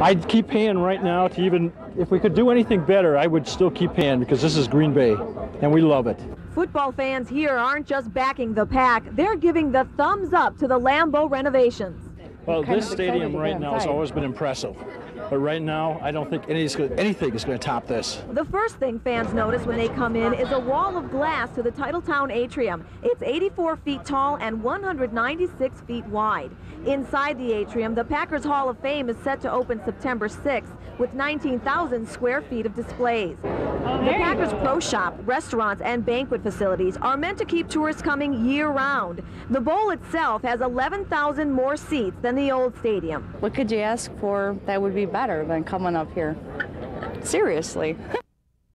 I'd keep paying right now to even, if we could do anything better, I would still keep paying because this is Green Bay and we love it. Football fans here aren't just backing the pack, they're giving the thumbs up to the Lambeau renovations. Well, this stadium right get now has always been impressive. But right now, I don't think anything is going to top this. The first thing fans notice when they come in is a wall of glass to the Titletown atrium. It's 84 feet tall and 196 feet wide. Inside the atrium, the Packers Hall of Fame is set to open September 6th with 19,000 square feet of displays. The Packers Pro Shop, restaurants, and banquet facilities are meant to keep tourists coming year-round. The bowl itself has 11,000 more seats than the old stadium. What could you ask for that would be better than coming up here? Seriously.